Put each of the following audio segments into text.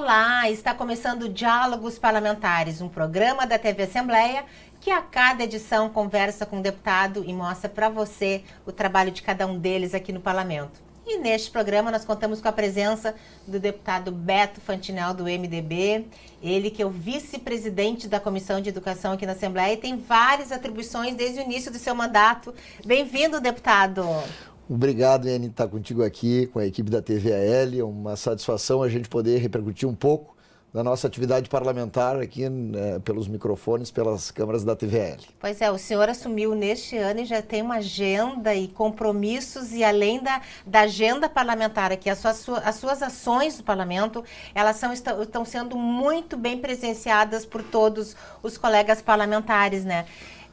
Olá, está começando Diálogos Parlamentares, um programa da TV Assembleia que a cada edição conversa com um deputado e mostra para você o trabalho de cada um deles aqui no parlamento. E neste programa nós contamos com a presença do deputado Beto Fantinel do MDB, ele que é o vice-presidente da Comissão de Educação aqui na Assembleia e tem várias atribuições desde o início do seu mandato. Bem-vindo, deputado. Obrigado, Anne, estar contigo aqui com a equipe da TVAL. É uma satisfação a gente poder repercutir um pouco da nossa atividade parlamentar aqui né, pelos microfones, pelas câmaras da TVL. Pois é, o senhor assumiu neste ano e já tem uma agenda e compromissos e além da, da agenda parlamentar aqui, as suas, as suas ações do parlamento, elas são, estão, estão sendo muito bem presenciadas por todos os colegas parlamentares, né?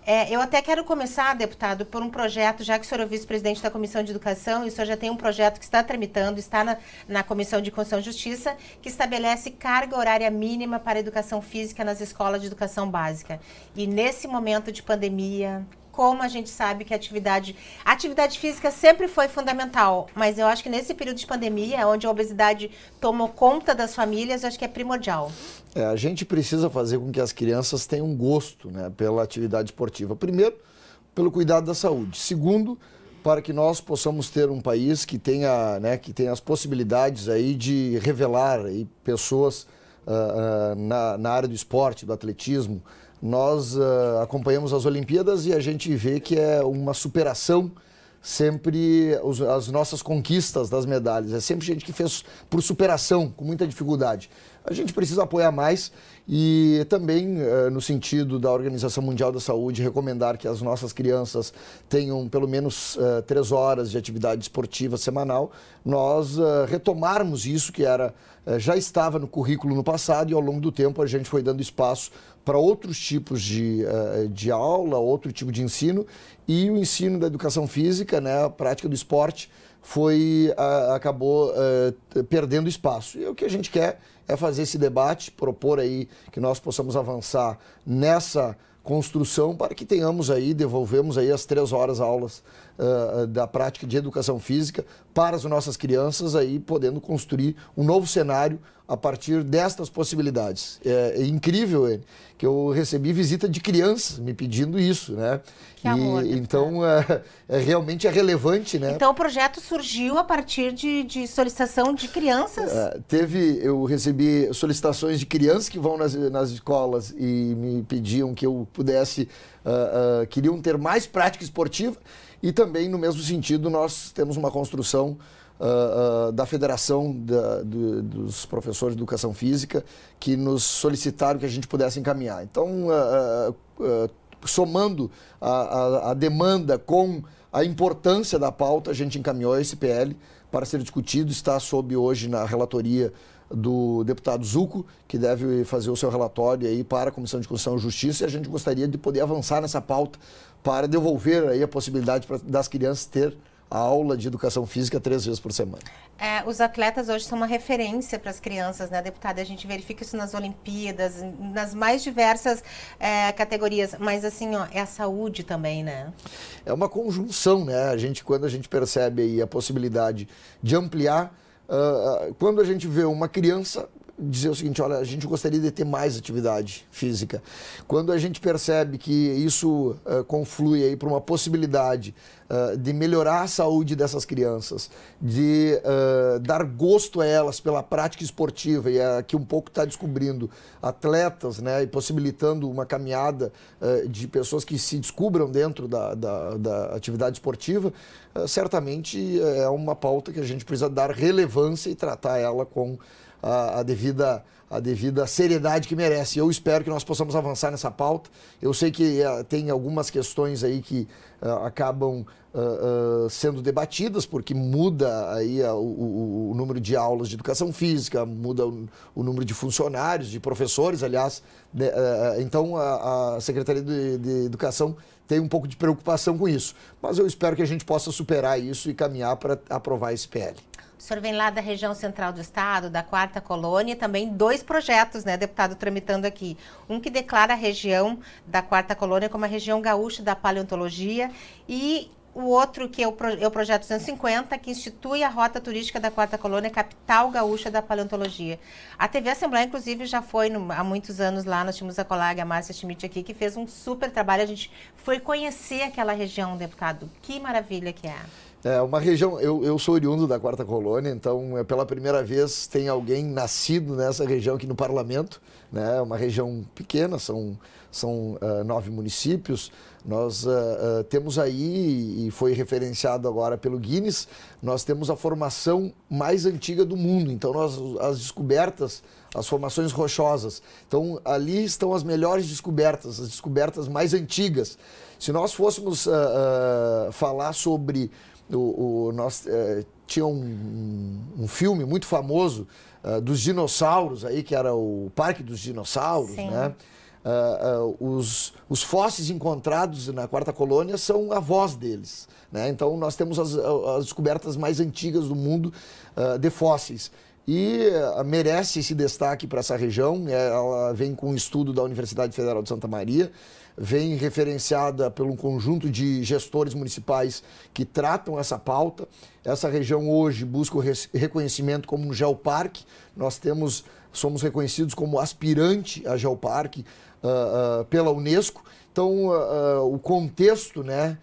É, eu até quero começar, deputado, por um projeto, já que o senhor é vice-presidente da Comissão de Educação, e o senhor já tem um projeto que está tramitando, está na, na Comissão de Constituição e Justiça, que estabelece carga horária mínima para educação física nas escolas de educação básica. E nesse momento de pandemia, como a gente sabe que a atividade, atividade física sempre foi fundamental, mas eu acho que nesse período de pandemia, onde a obesidade tomou conta das famílias, acho que é primordial. É, a gente precisa fazer com que as crianças tenham gosto né, pela atividade esportiva. Primeiro, pelo cuidado da saúde. Segundo, para que nós possamos ter um país que tenha, né, que tenha as possibilidades aí de revelar aí pessoas uh, uh, na, na área do esporte, do atletismo, nós uh, acompanhamos as Olimpíadas e a gente vê que é uma superação sempre os, as nossas conquistas das medalhas. É sempre gente que fez por superação, com muita dificuldade. A gente precisa apoiar mais e também, uh, no sentido da Organização Mundial da Saúde, recomendar que as nossas crianças tenham pelo menos uh, três horas de atividade esportiva semanal, nós uh, retomarmos isso que era já estava no currículo no passado e ao longo do tempo a gente foi dando espaço para outros tipos de, de aula, outro tipo de ensino e o ensino da educação física, né, a prática do esporte, foi acabou perdendo espaço. E o que a gente quer é fazer esse debate, propor aí que nós possamos avançar nessa construção para que tenhamos aí, devolvemos aí as três horas aulas uh, da prática de educação física para as nossas crianças aí podendo construir um novo cenário a partir destas possibilidades. É, é incrível é, que eu recebi visita de crianças me pedindo isso, né? Que amor, e, então é, é, realmente é relevante, né? Então o projeto surgiu a partir de, de solicitação de crianças? É, teve, eu recebi solicitações de crianças que vão nas, nas escolas e me pediam que eu pudesse, uh, uh, queriam ter mais prática esportiva e também no mesmo sentido nós temos uma construção uh, uh, da Federação da, do, dos Professores de Educação Física, que nos solicitaram que a gente pudesse encaminhar. Então, uh, somando a, a, a, demanda com a importância da pauta, a gente encaminhou esse PL para ser discutido, está sob hoje na relatoria do deputado Zuco, que deve fazer o seu relatório aí para a Comissão de Constituição e Justiça, e a gente gostaria de poder avançar nessa pauta para devolver aí a possibilidade das crianças ter a aula de educação física três vezes por semana. É, os atletas hoje são uma referência para as crianças, né, deputada? A gente verifica isso nas Olimpíadas, nas mais diversas é, categorias, mas assim, ó, é a saúde também, né? É uma conjunção, né? A gente, quando a gente percebe aí a possibilidade de ampliar, uh, quando a gente vê uma criança dizer o seguinte, olha, a gente gostaria de ter mais atividade física. Quando a gente percebe que isso uh, conflui aí para uma possibilidade uh, de melhorar a saúde dessas crianças, de uh, dar gosto a elas pela prática esportiva e aqui um pouco está descobrindo atletas, né, e possibilitando uma caminhada de pessoas que se descubram dentro da, da, da atividade esportiva, certamente é uma pauta que a gente precisa dar relevância e tratar ela com a, a devida a devida seriedade que merece. Eu espero que nós possamos avançar nessa pauta. Eu sei que uh, tem algumas questões aí que uh, acabam uh, sendo debatidas, porque muda aí o, o, o, número de aulas de educação física, muda o, o número de funcionários, de professores, aliás. Né, então, a, a Secretaria de, de Educação tem um pouco de preocupação com isso. Mas eu espero que a gente possa superar isso e caminhar para aprovar esse PL. O senhor vem lá da região central do estado, da quarta colônia, também dois projetos, né, deputado, tramitando aqui. Um que declara a região da quarta colônia como a região gaúcha da paleontologia e o outro que é o, pro, é o Projeto 250, que institui a Rota Turística da Quarta Colônia, capital gaúcha da paleontologia. A TV Assembleia, inclusive, já foi no, há muitos anos lá, nós tínhamos a colega Márcia Schmidt aqui, que fez um super trabalho. A gente foi conhecer aquela região, deputado. Que maravilha que é. É uma região, eu, eu sou oriundo da Quarta Colônia, então é pela primeira vez tem alguém nascido nessa região aqui no parlamento, né? É uma região pequena, são, são uh, nove municípios. Nós uh, uh, temos aí, e foi referenciado agora pelo Guinness, nós temos a formação mais antiga do mundo. Então, nós, as descobertas, as formações rochosas. Então, ali estão as melhores descobertas, as descobertas mais antigas. Se nós fôssemos falar sobre o, o nós é, tinha um, um, filme muito famoso uh, dos dinossauros aí que era o Parque dos Dinossauros, Sim. né? Uh, uh, os, os fósseis encontrados na quarta colônia são avós deles. Né? Então, nós temos as, as descobertas mais antigas do mundo uh, de fósseis. E merece esse destaque para essa região. Ela vem com um estudo da Universidade Federal de Santa Maria vem referenciada por um conjunto de gestores municipais que tratam essa pauta. Essa região hoje busca o reconhecimento como um geoparque. Nós temos, somos reconhecidos como aspirante a geoparque uh, uh, pela Unesco. Então, uh, o contexto, né,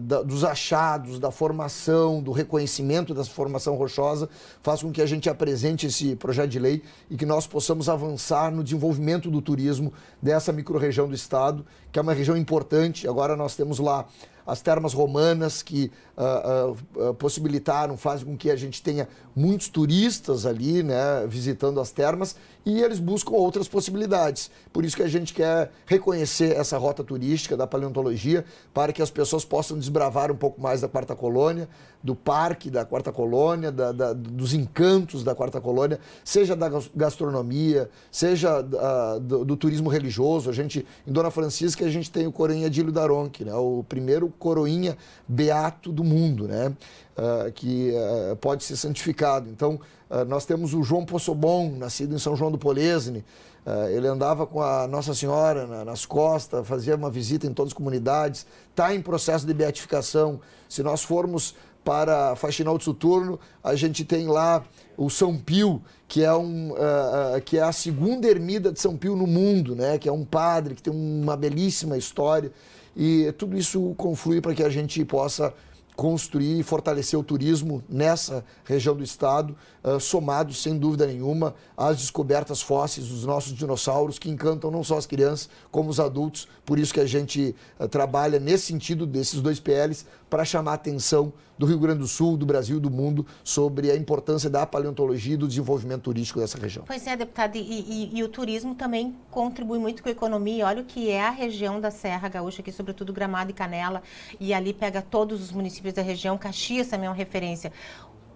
da, dos achados, da formação, do reconhecimento dessa formação rochosa, faz com que a gente apresente esse projeto de lei e que nós possamos avançar no desenvolvimento do turismo dessa microrregião do estado, que é uma região importante. Agora nós temos lá as termas romanas que uh, uh, possibilitaram, fazem com que a gente tenha muitos turistas ali, né, visitando as termas, e eles buscam outras possibilidades. Por isso que a gente quer reconhecer essa rota turística da paleontologia, para que as pessoas possam desbravar um pouco mais da quarta colônia, do parque da quarta colônia, da, da, dos encantos da quarta colônia, seja da gastronomia, seja uh, do, do, turismo religioso. A gente, em Dona Francisca, a gente tem o Coroinha Dílio Daronque, né, o primeiro coroinha beato do mundo, né? Uh, que uh, pode ser santificado. Então, uh, nós temos o João Possobon, nascido em São João do Polesne. ele andava com a Nossa Senhora na, nas costas, fazia uma visita em todas as comunidades, está em processo de beatificação. Se nós formos para Faxinal de Soturno, a gente tem lá o São Pio, que é, um, uh, uh, que é a segunda ermida de São Pio no mundo, né? que é um padre que tem uma belíssima história. E tudo isso conflui para que a gente possa construir e fortalecer o turismo nessa região do estado, uh, somado, sem dúvida nenhuma, às descobertas fósseis dos nossos dinossauros, que encantam não só as crianças, como os adultos. Por isso que a gente uh, trabalha nesse sentido desses dois PLs, para chamar a atenção do Rio Grande do Sul, do Brasil do mundo sobre a importância da paleontologia e do desenvolvimento turístico dessa região. Pois é, deputado, e, e, e o turismo também contribui muito com a economia. Olha o que é a região da Serra Gaúcha, aqui sobretudo Gramado e Canela, e ali pega todos os municípios da região. Caxias também é uma referência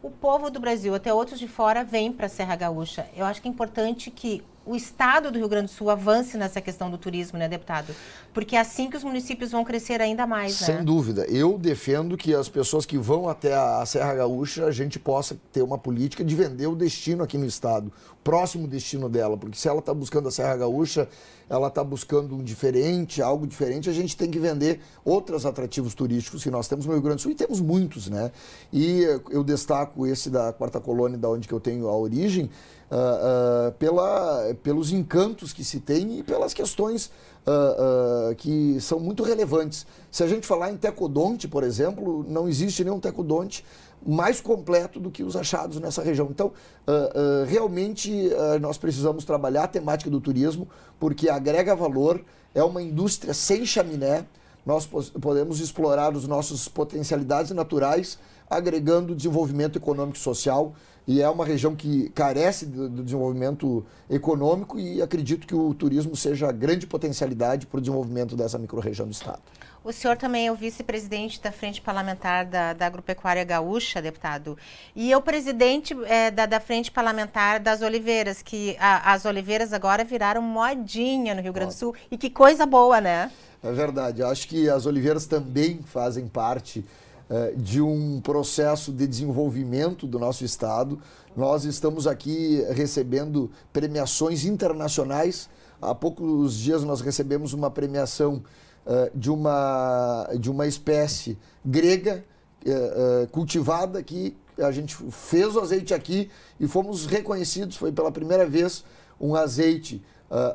o povo do Brasil, até outros de fora, vem para a Serra Gaúcha. Eu acho que é importante que o Estado do Rio Grande do Sul avance nessa questão do turismo, né, deputado? Porque é assim que os municípios vão crescer ainda mais, né? Sem dúvida. Eu defendo que as pessoas que vão até a Serra Gaúcha, a gente possa ter uma política de vender o destino aqui no Estado, próximo destino dela, porque se ela está buscando a Serra Gaúcha, ela está buscando um diferente, algo diferente, a gente tem que vender outros atrativos turísticos que nós temos no Rio Grande do Sul, e temos muitos, né? E eu destaco esse da Quarta Colônia, da onde que eu tenho a origem, uh, uh, pela, pelos encantos que se tem e pelas questões uh, que são muito relevantes. Se a gente falar em tecodonte, por exemplo, não existe nenhum tecodonte mais completo do que os achados nessa região. Então, realmente, nós precisamos trabalhar a temática do turismo, porque agrega valor, é uma indústria sem chaminé, nós podemos explorar os nossos potencialidades naturais, agregando desenvolvimento econômico e social e é uma região que carece do, desenvolvimento econômico e acredito que o turismo seja a grande potencialidade para o desenvolvimento dessa microrregião do estado. O senhor também é o vice-presidente da Frente Parlamentar da, da, Agropecuária Gaúcha, deputado. E é o presidente é, da, da, Frente Parlamentar das Oliveiras, que a, as oliveiras agora viraram modinha no Rio Grande do Sul. E que coisa boa, né? É verdade. Acho que as oliveiras também fazem parte de um processo de desenvolvimento do nosso Estado. Nós estamos aqui recebendo premiações internacionais. Há poucos dias nós recebemos uma premiação uh, de, uma, de uma espécie grega uh, cultivada que a gente fez o azeite aqui e fomos reconhecidos, foi pela primeira vez um azeite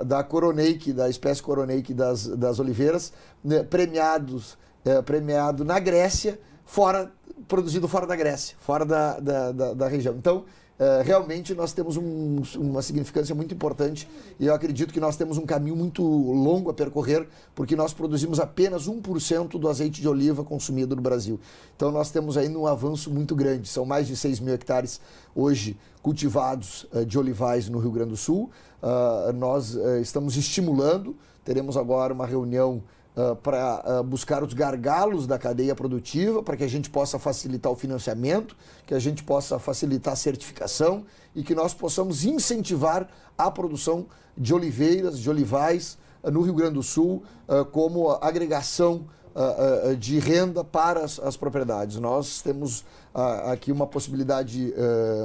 da Coroneik, da espécie Coroneik das, das oliveiras, né, premiados, premiado na Grécia, fora produzido fora da Grécia, fora da, da, da, da região. Então, Uh, realmente nós temos um, uma significância muito importante e eu acredito que nós temos um caminho muito longo a percorrer, porque nós produzimos apenas 1% do azeite de oliva consumido no Brasil. Então nós temos ainda um avanço muito grande. São mais de 6 mil hectares hoje cultivados uh, de olivais no Rio Grande do Sul. Uh, nós estamos estimulando, teremos agora uma reunião uh, para uh, buscar os gargalos da cadeia produtiva, para que a gente possa facilitar o financiamento, que a gente possa facilitar a certificação e que nós possamos incentivar a produção de oliveiras, de olivais uh, no Rio Grande do Sul, como agregação de renda para as, as propriedades. Nós temos aqui uma possibilidade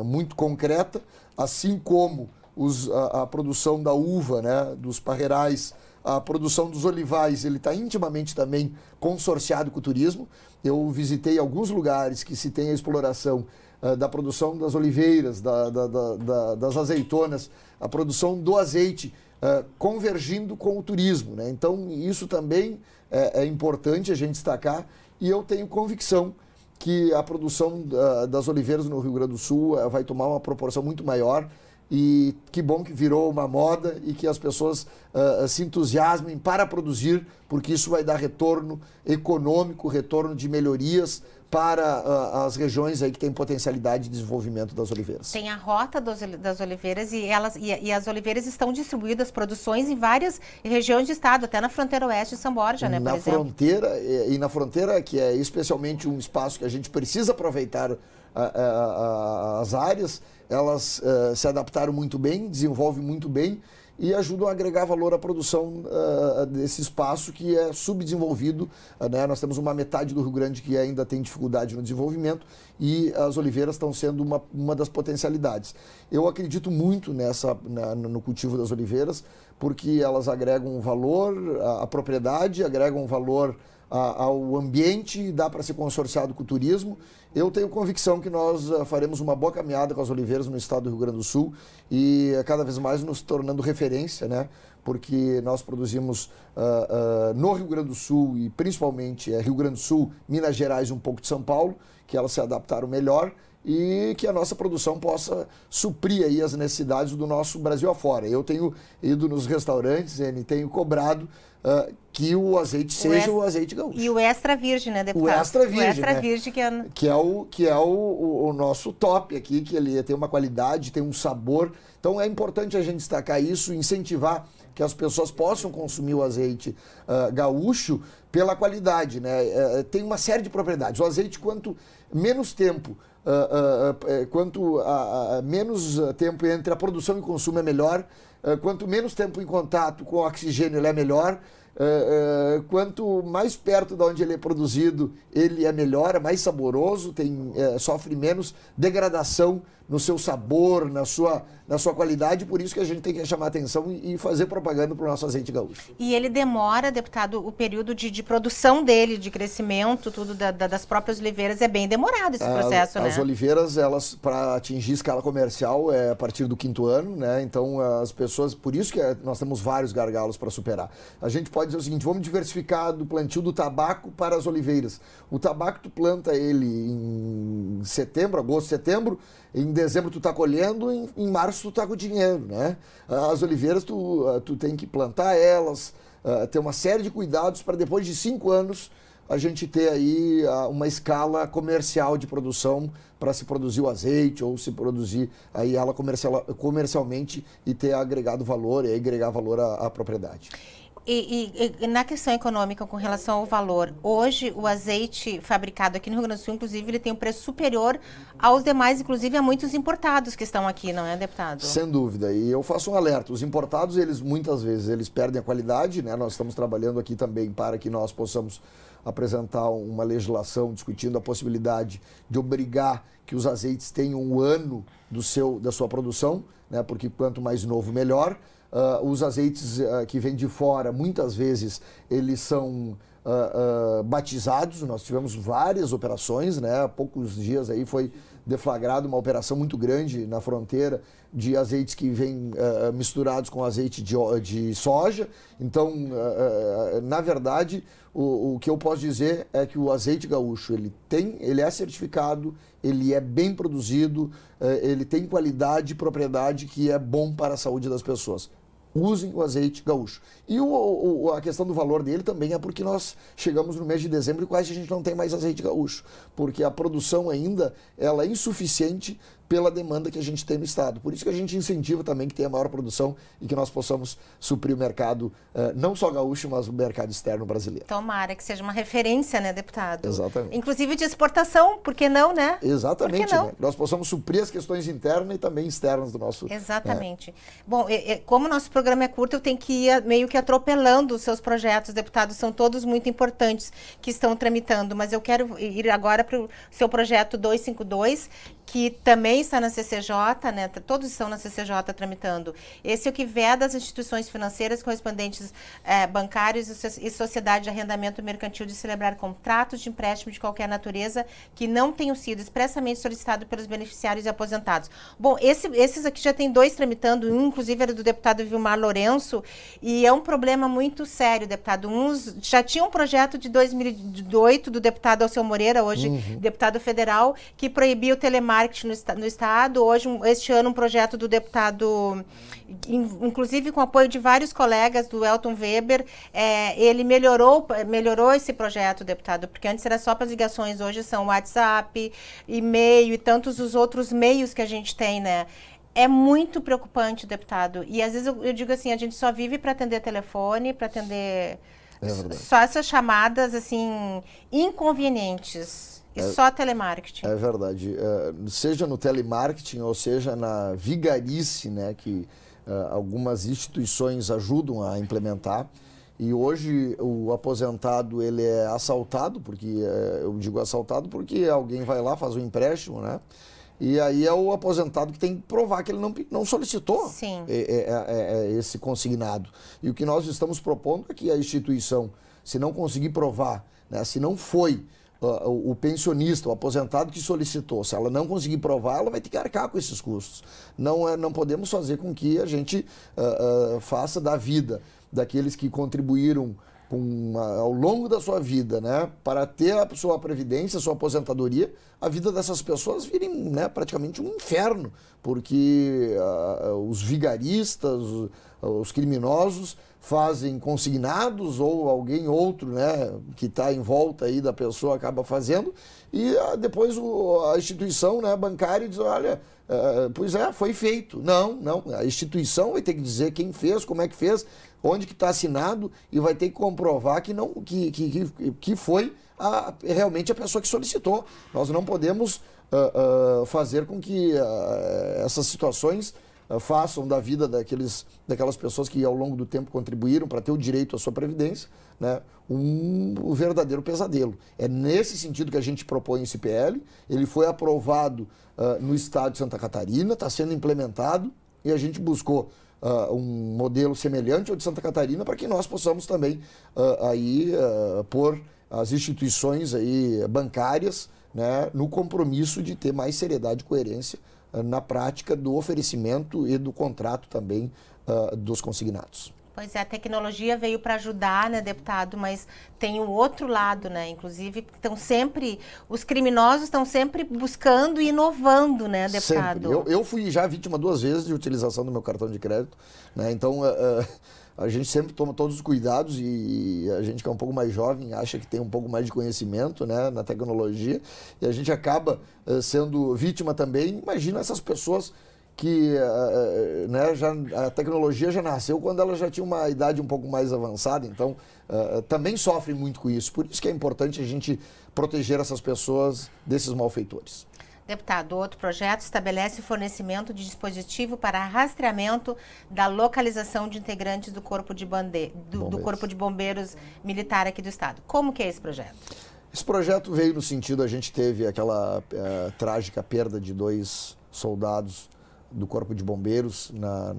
muito concreta, assim como os, a, a, produção da uva, né, dos parreirais, a produção dos olivais ele está intimamente também consorciado com o turismo. Eu visitei alguns lugares que se tem a exploração uh, da produção das oliveiras, da, da, da, das azeitonas, a produção do azeite uh, convergindo com o turismo. Né? Então, isso também é, é, importante a gente destacar e eu tenho convicção que a produção uh, das oliveiras no Rio Grande do Sul vai tomar uma proporção muito maior e que bom que virou uma moda e que as pessoas uh, se entusiasmem para produzir, porque isso vai dar retorno econômico, retorno de melhorias para uh, as regiões aí que têm potencialidade de desenvolvimento das oliveiras. Tem a rota dos, das oliveiras e, elas, e, e, as oliveiras estão distribuídas, produções em várias regiões do estado, até na fronteira oeste de São Borja, né, na fronteira, e, e na fronteira, que é especialmente um espaço que a gente precisa aproveitar as áreas, elas uh, se adaptaram muito bem, desenvolvem muito bem e ajudam a agregar valor à produção uh, desse espaço que é subdesenvolvido. Uh, né? Nós temos uma metade do Rio Grande que ainda tem dificuldade no desenvolvimento e as oliveiras estão sendo uma, uma das potencialidades. Eu acredito muito nessa na, no cultivo das oliveiras porque elas agregam valor à, à propriedade, agregam valor ao ambiente, dá para ser consorciado com o turismo. Eu tenho convicção que nós uh, faremos uma boa caminhada com as oliveiras no estado do Rio Grande do Sul e uh, cada vez mais nos tornando referência, né? Porque nós produzimos uh, no Rio Grande do Sul e principalmente é, Rio Grande do Sul, Minas Gerais um pouco de São Paulo, que elas se adaptaram melhor e que a nossa produção possa suprir aí as necessidades do nosso Brasil afora. Eu tenho ido nos restaurantes e tenho cobrado uh, que o azeite o seja o azeite gaúcho. E o extra virgem, né, deputado? O extra virgem, o extra né? virgem que é... que é o que é o, o, o, nosso top aqui, que ele tem uma qualidade, tem um sabor. Então é importante a gente destacar isso, incentivar que as pessoas possam consumir o azeite uh, gaúcho pela qualidade, né? Uh, tem uma série de propriedades. O azeite quanto menos tempo Uh, uh, uh, quanto menos tempo entre a produção e consumo é melhor, quanto menos tempo em contato com o oxigênio ele é melhor, Uh, uh, quanto mais perto de onde ele é produzido, ele é melhor, é mais saboroso, tem, uh, sofre menos degradação no seu sabor, na sua, na sua qualidade, por isso que a gente tem que chamar atenção e fazer propaganda para o nosso azeite gaúcho. E ele demora, deputado, o período de, de produção dele, de crescimento, tudo da, da, das próprias oliveiras, é bem demorado esse processo, a, né? As oliveiras, elas, para atingir escala comercial, é a partir do quinto ano, né? Então, as pessoas, por isso que é, nós temos vários gargalos para superar. A gente pode dizer o seguinte, vamos diversificar do plantio do tabaco para as oliveiras. O tabaco, tu planta ele em setembro, agosto, setembro, em dezembro tu está colhendo, em, em, março tu está com dinheiro, né? As oliveiras tu, ah, tu tem que plantar elas, uh, ter uma série de cuidados para depois de cinco anos a gente ter aí uh, uma escala comercial de produção para se produzir o azeite ou se produzir aí ela comercial, comercialmente e ter agregado valor e agregar valor à, à propriedade. E, e, e, na questão econômica, com relação ao valor, hoje o azeite fabricado aqui no Rio Grande do Sul, inclusive, ele tem um preço superior aos demais, inclusive a muitos importados que estão aqui, não é, deputado? Sem dúvida. E eu faço um alerta. Os importados, eles muitas vezes, eles perdem a qualidade, né? Nós estamos trabalhando aqui também para que nós possamos apresentar uma legislação discutindo a possibilidade de obrigar que os azeites tenham um ano do seu, da sua produção, né? porque quanto mais novo, melhor. Uh, os azeites uh, que vêm de fora, muitas vezes, eles são uh, batizados. Nós tivemos várias operações, né? Há poucos dias aí foi deflagrado uma operação muito grande na fronteira de azeites que vêm misturados com azeite de, de soja. Então, na verdade, o, o, que eu posso dizer é que o azeite gaúcho ele tem, ele é certificado, ele é bem produzido, ele tem qualidade e propriedade que é bom para a saúde das pessoas usem o azeite gaúcho. E o, o, a questão do valor dele também é porque nós chegamos no mês de dezembro e quase a gente não tem mais azeite gaúcho, porque a produção ainda ela é insuficiente pela demanda que a gente tem no Estado. Por isso que a gente incentiva também que tenha maior produção e que nós possamos suprir o mercado, uh, não só gaúcho, mas o mercado externo brasileiro. Tomara que seja uma referência, né, deputado? Exatamente. Inclusive de exportação, por que não, né? Exatamente. Não? Né? Nós possamos suprir as questões internas e também externas do nosso... Exatamente. Bom, como o nosso programa é curto, eu tenho que ir meio que atropelando os seus projetos, deputado. São todos muito importantes que estão tramitando, mas eu quero ir agora para o seu projeto 252, que também está na CCJ, né? Todos estão na CCJ tramitando. Esse é o que veda as instituições financeiras correspondentes é, bancários e sociedade de arrendamento mercantil de celebrar contratos de empréstimo de qualquer natureza que não tenham sido expressamente solicitados pelos beneficiários e aposentados. Bom, esse, esses aqui já tem dois tramitando, um inclusive era do deputado Vilmar Lourenço, e é um problema muito sério, deputado. Uns já tinha um projeto de 2008 do deputado Alceu Moreira, hoje uhum. deputado federal, que proibia o telemarketing marketing no, no Estado. Hoje, um, este ano, um projeto do deputado, in, inclusive com apoio de vários colegas do Elton Weber, é, ele melhorou, melhorou esse projeto, deputado, porque antes era só para as ligações, hoje são WhatsApp, e-mail e tantos os outros meios que a gente tem, né? É muito preocupante, deputado. E às vezes eu, eu digo assim, a gente só vive para atender telefone, para atender é só essas chamadas assim inconvenientes. E é, só telemarketing. É verdade. É, seja no telemarketing ou seja na vigarice, né, que uh, algumas instituições ajudam a implementar. E hoje o aposentado ele é assaltado, porque uh, eu digo assaltado porque alguém vai lá, faz um empréstimo, né? E aí é o aposentado que tem que provar que ele não, não solicitou esse consignado. E o que nós estamos propondo é que a instituição, se não conseguir provar, né, se não foi o, o pensionista, o aposentado que solicitou, se ela não conseguir provar, ela vai ter que arcar com esses custos. Não, é, não podemos fazer com que a gente uh, uh, faça da vida daqueles que contribuíram com, ao longo da sua vida, né, para ter a sua previdência, a sua aposentadoria, a vida dessas pessoas virem né, praticamente um inferno, porque uh, os vigaristas, os, os criminosos fazem consignados ou alguém outro, né, que está em volta aí da pessoa acaba fazendo e uh, depois o, a instituição, né, bancária diz, olha, uh, pois é, foi feito. Não, não, a instituição vai ter que dizer quem fez, como é que fez, onde que está assinado e vai ter que comprovar que não, que, que, que foi a, realmente a pessoa que solicitou. Nós não podemos uh, fazer com que essas situações façam da vida daqueles, daquelas pessoas que ao longo do tempo contribuíram para ter o direito à sua previdência, né, um, um, verdadeiro pesadelo. É nesse sentido que a gente propõe esse PL. Ele foi aprovado uh, no estado de Santa Catarina, está sendo implementado e a gente buscou uh, um modelo semelhante ao de Santa Catarina para que nós possamos também uh, aí pôr as instituições aí bancárias né, no compromisso de ter mais seriedade e coerência eh, na prática do oferecimento e do contrato também uh, dos consignados. Pois é, a tecnologia veio para ajudar, né, deputado, mas tem o outro lado, né? Inclusive, estão sempre, os criminosos estão sempre buscando e inovando, né, deputado? Eu, eu, fui já vítima duas vezes de utilização do meu cartão de crédito, né? Então, uh, uh, a gente sempre toma todos os cuidados e a gente que é um pouco mais jovem acha que tem um pouco mais de conhecimento né, na tecnologia e a gente acaba uh, sendo vítima também. Imagina essas pessoas que uh, né, já, a tecnologia já nasceu quando ela já tinha uma idade um pouco mais avançada, então uh, também sofrem muito com isso. Por isso que é importante a gente proteger essas pessoas desses malfeitores. Deputado, outro projeto estabelece o fornecimento de dispositivo para rastreamento da localização de integrantes do Corpo de, Bande... do, do Corpo de Bombeiros Militar aqui do Estado. Como que é esse projeto? Esse projeto veio no sentido, a gente teve aquela é, trágica perda de dois soldados do Corpo de Bombeiros na,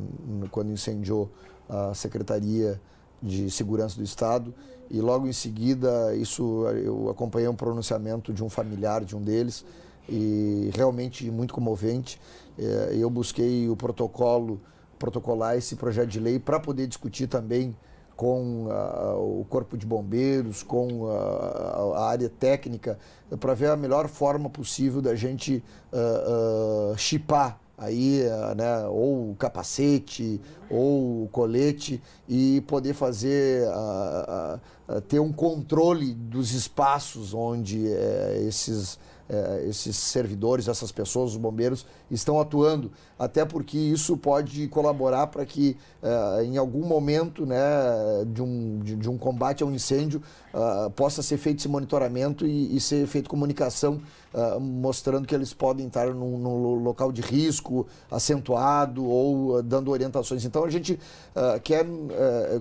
quando incendiou a Secretaria de Segurança do Estado e logo em seguida isso eu acompanhei um pronunciamento de um familiar de um deles e realmente muito comovente. É, eu busquei o protocolo, protocolar esse projeto de lei para poder discutir também com uh, o Corpo de Bombeiros, com uh, a área técnica, para ver a melhor forma possível da gente uh, chipar aí, né, ou o capacete, ou o colete, e poder fazer, ter um controle dos espaços onde eh, esses eh, esses servidores, essas pessoas, os bombeiros, estão atuando, até porque isso pode colaborar para que eh, em algum momento né, de, um, de, um combate ao incêndio uh, possa ser feito esse monitoramento e, e ser feita comunicação mostrando que eles podem estar num, num, local de risco acentuado ou dando orientações. Então a gente quer,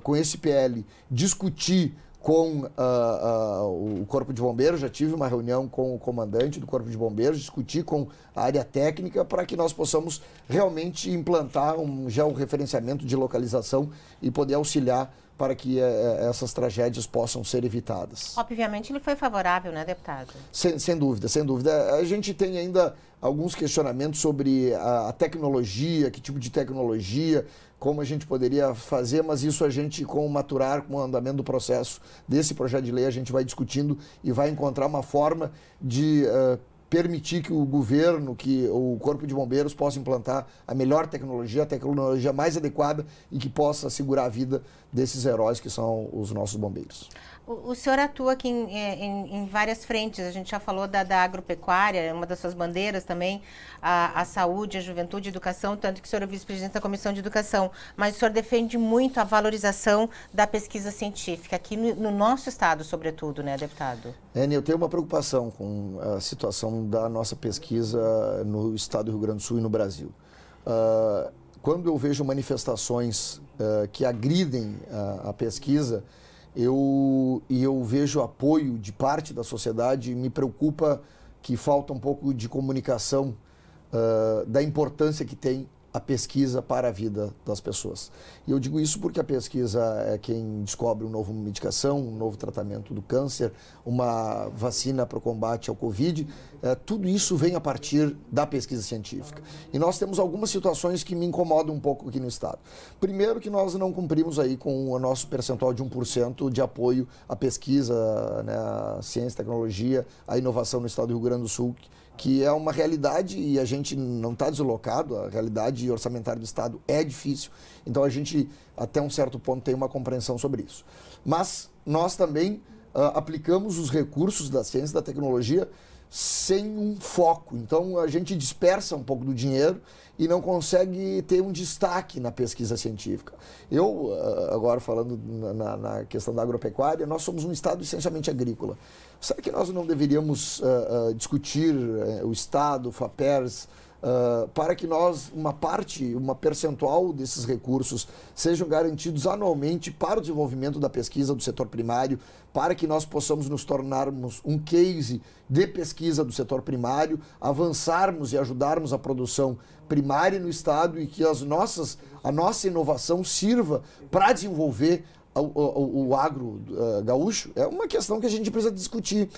com esse PL, discutir com uh, uh, o Corpo de Bombeiros, já tive uma reunião com o comandante do Corpo de Bombeiros, discutir com a área técnica para que nós possamos realmente implantar um georreferenciamento de localização e poder auxiliar para que uh, essas tragédias possam ser evitadas. Obviamente ele foi favorável, né, deputado? Sem, sem dúvida, sem dúvida. A gente tem ainda alguns questionamentos sobre a, a tecnologia, que tipo de tecnologia, como a gente poderia fazer, mas isso a gente, com o maturar, com o andamento do processo desse projeto de lei, a gente vai discutindo e vai encontrar uma forma de uh, permitir que o governo, que o Corpo de Bombeiros possa implantar a melhor tecnologia, a tecnologia mais adequada e que possa assegurar a vida desses heróis que são os nossos bombeiros. O, o senhor atua aqui em, é, em, em, várias frentes, a gente já falou da, da agropecuária, uma das suas bandeiras também, a, a, saúde, a juventude, a educação, tanto que o senhor é vice-presidente da Comissão de Educação, mas o senhor defende muito a valorização da pesquisa científica, aqui no, no nosso estado, sobretudo, né, deputado? Eni, eu tenho uma preocupação com a situação da nossa pesquisa no estado do Rio Grande do Sul e no Brasil. Uh, quando eu vejo manifestações uh, que agridem uh, a pesquisa, eu, e eu vejo apoio de parte da sociedade, me preocupa que falta um pouco de comunicação uh, da importância que tem a pesquisa para a vida das pessoas. E eu digo isso porque a pesquisa é quem descobre uma nova medicação, um novo tratamento do câncer, uma vacina para o combate ao Covid. É, tudo isso vem a partir da pesquisa científica. E nós temos algumas situações que me incomodam um pouco aqui no Estado. Primeiro que nós não cumprimos aí com o nosso percentual de 1% de apoio à pesquisa, né, à ciência, tecnologia, à inovação no Estado do Rio Grande do Sul, que é uma realidade e a gente não está deslocado, a realidade orçamentária do Estado é difícil, então a gente, até um certo ponto, tem uma compreensão sobre isso. Mas nós também uh, aplicamos os recursos da ciência e da tecnologia sem um foco, então a gente dispersa um pouco do dinheiro e não consegue ter um destaque na pesquisa científica. Eu, uh, agora falando na, na questão da agropecuária, nós somos um Estado essencialmente agrícola. Será que nós não deveríamos uh, uh, discutir uh, o Estado, o FAPERS, para que nós, uma parte, uma percentual desses recursos sejam garantidos anualmente para o desenvolvimento da pesquisa do setor primário, para que nós possamos nos tornarmos um case de pesquisa do setor primário, avançarmos e ajudarmos a produção primária no Estado e que as nossas, a nossa inovação sirva para desenvolver o, o, o agro uh, gaúcho é uma questão que a gente precisa discutir.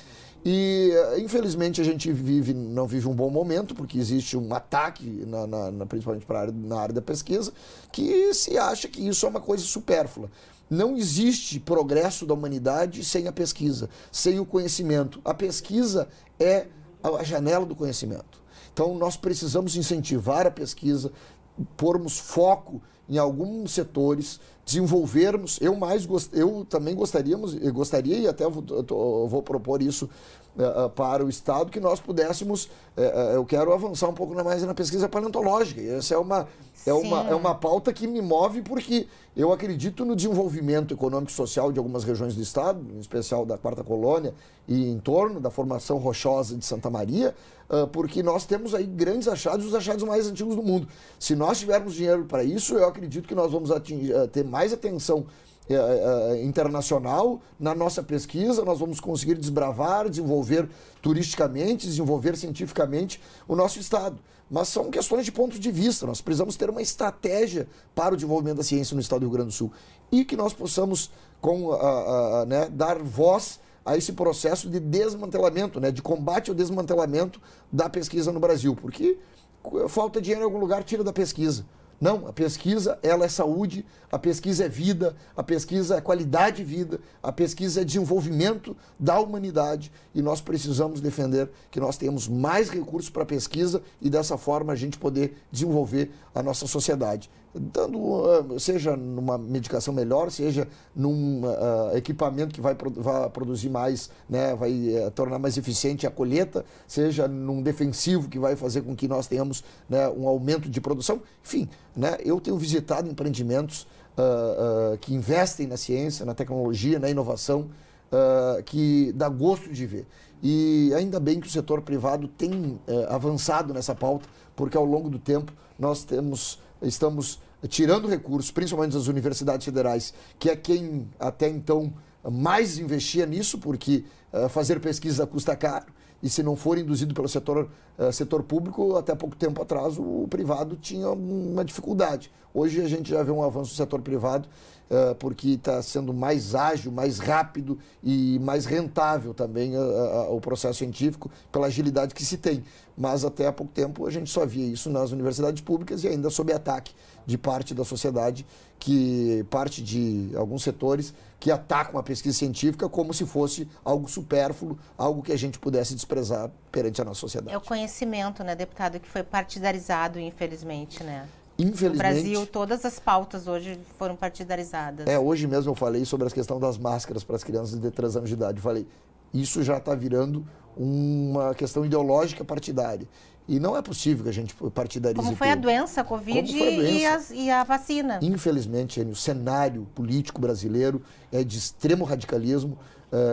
E infelizmente a gente vive, não vive um bom momento, porque existe um ataque, na, na, na principalmente área, na área da pesquisa, que se acha que isso é uma coisa supérflua. Não existe progresso da humanidade sem a pesquisa, sem o conhecimento. A pesquisa é a janela do conhecimento. Então nós precisamos incentivar a pesquisa, pormos foco em alguns setores, desenvolvermos. Eu mais gost, eu também gostaríamos, eu gostaria e até vou, vou propor isso para o Estado que nós pudéssemos. Uh, eu quero avançar um pouco mais na pesquisa paleontológica. Essa é uma é uma, é uma pauta que me move porque eu acredito no desenvolvimento econômico e social de algumas regiões do Estado, em especial da Quarta Colônia e em torno da formação rochosa de Santa Maria, porque nós temos aí grandes achados, os achados mais antigos do mundo. Se nós tivermos dinheiro para isso, eu acredito que nós vamos atingir, ter mais atenção internacional na nossa pesquisa, nós vamos conseguir desbravar, desenvolver turisticamente, desenvolver cientificamente o nosso Estado. Mas são questões de ponto de vista. Nós precisamos ter uma estratégia para o desenvolvimento da ciência no Estado do Rio Grande do Sul e que nós possamos com, a, a, né, dar voz a esse processo de desmantelamento, né, de combate ao desmantelamento da pesquisa no Brasil, porque falta dinheiro em algum lugar, tira da pesquisa. Não, a pesquisa ela é saúde, a pesquisa é vida, a pesquisa é qualidade de vida, a pesquisa é desenvolvimento da humanidade e nós precisamos defender que nós tenhamos mais recursos para pesquisa e dessa forma a gente poder desenvolver a nossa sociedade dando, ah, seja numa medicação melhor, seja num uh, equipamento que vai, vai, produzir mais, né, vai uh, tornar mais eficiente a colheita, seja num defensivo que vai fazer com que nós tenhamos né, um aumento de produção. Enfim, né, eu tenho visitado empreendimentos uh, que investem na ciência, na tecnologia, na inovação, que dá gosto de ver. E ainda bem que o setor privado tem avançado nessa pauta, porque ao longo do tempo nós temos estamos tirando recursos, principalmente das universidades federais, que é quem até então mais investia nisso, porque uh, fazer pesquisa custa caro, e se não for induzido pelo setor, uh, setor público, até pouco tempo atrás o privado tinha uma dificuldade. Hoje a gente já vê um avanço do setor privado, porque está sendo mais ágil, mais rápido e mais rentável também o processo científico, pela agilidade que se tem. Mas até há pouco tempo a gente só via isso nas universidades públicas e ainda sob ataque de parte da sociedade, que parte de alguns setores que atacam a pesquisa científica como se fosse algo supérfluo, algo que a gente pudesse desprezar perante a nossa sociedade. É o conhecimento, né, deputado, que foi partidarizado, infelizmente, né? Infelizmente. No Brasil, todas as pautas hoje foram partidarizadas. É, hoje mesmo eu falei sobre a questão das máscaras para as crianças de 3 anos de idade. Eu falei, isso já está virando uma questão ideológica partidária. E não é possível que a gente partidarize Como foi tudo. a doença, a Covid a doença. E, as, e, a vacina. Infelizmente, o cenário político brasileiro é de extremo radicalismo,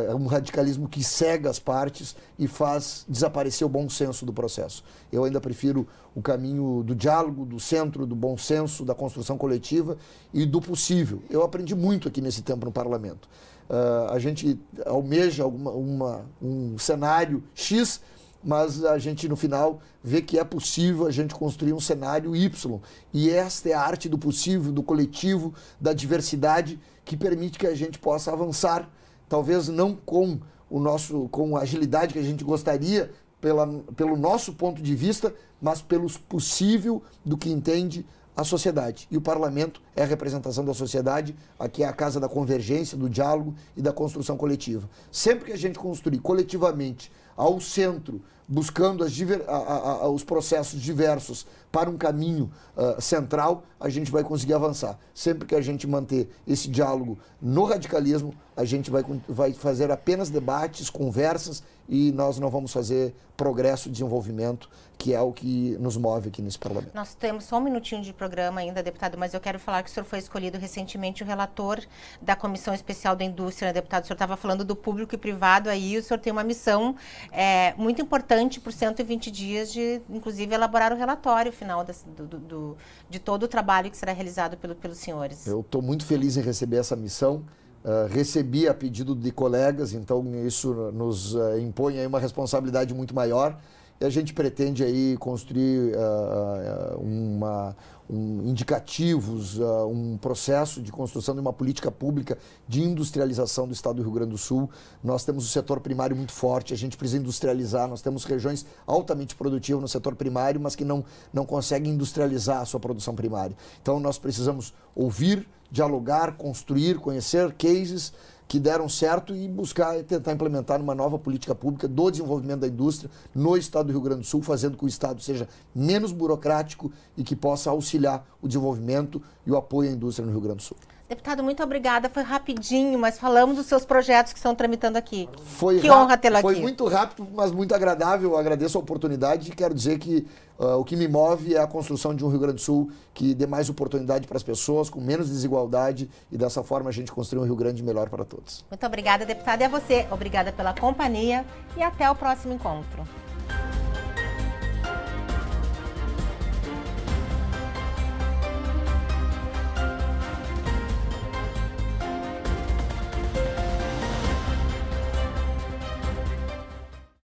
é um radicalismo que cega as partes e faz desaparecer o bom senso do processo. Eu ainda prefiro o caminho do diálogo, do centro, do bom senso, da construção coletiva e do possível. Eu aprendi muito aqui nesse tempo no parlamento. Uh, a gente almeja alguma, uma, um cenário X, mas a gente no final vê que é possível a gente construir um cenário Y. E esta é a arte do possível, do coletivo, da diversidade que permite que a gente possa avançar, talvez não com o nosso com a agilidade que a gente gostaria pela, pelo nosso ponto de vista, mas pelo possível do que entende a sociedade. E o parlamento é a representação da sociedade, aqui é a casa da convergência, do diálogo e da construção coletiva. Sempre que a gente construir coletivamente ao centro, buscando diver, a, a, a, os processos diversos para um caminho uh, central, a gente vai conseguir avançar. Sempre que a gente manter esse diálogo no radicalismo, a gente vai, vai fazer apenas debates, conversas e nós não vamos fazer progresso, desenvolvimento, que é o que nos move aqui nesse parlamento. Nós temos só um minutinho de programa ainda, deputado, mas eu quero falar que o senhor foi escolhido recentemente o relator da Comissão Especial da Indústria, né, deputado? O senhor estava falando do público e privado aí, o senhor tem uma missão é, muito importante por 120 dias de, inclusive, elaborar o relatório final das, do, do, de todo o trabalho que será realizado pelo, pelos senhores. Eu estou muito feliz em receber essa missão. Uh, recebi a pedido de colegas, então isso nos uh, impõe uma responsabilidade muito maior e a gente pretende aí construir uh, uma, um, indicativos, uh, um processo de construção de uma política pública de industrialização do estado do Rio Grande do Sul. Nós temos o setor primário muito forte, a gente precisa industrializar, nós temos regiões altamente produtivas no setor primário, mas que não, não conseguem industrializar a sua produção primária. Então nós precisamos ouvir dialogar, construir, conhecer cases que deram certo e buscar tentar implementar uma nova política pública do desenvolvimento da indústria no estado do Rio Grande do Sul, fazendo com que o estado seja menos burocrático e que possa auxiliar o desenvolvimento e o apoio à indústria no Rio Grande do Sul. Deputado, muito obrigada. Foi rapidinho, mas falamos dos seus projetos que estão tramitando aqui. Foi que honra tê-la aqui. Foi muito rápido, mas muito agradável. Eu agradeço a oportunidade e quero dizer que uh, o que me move é a construção de um Rio Grande do Sul que dê mais oportunidade para as pessoas, com menos desigualdade e dessa forma a gente construir um Rio Grande melhor para todos. Muito obrigada, deputada. E a você, obrigada pela companhia e até o próximo encontro.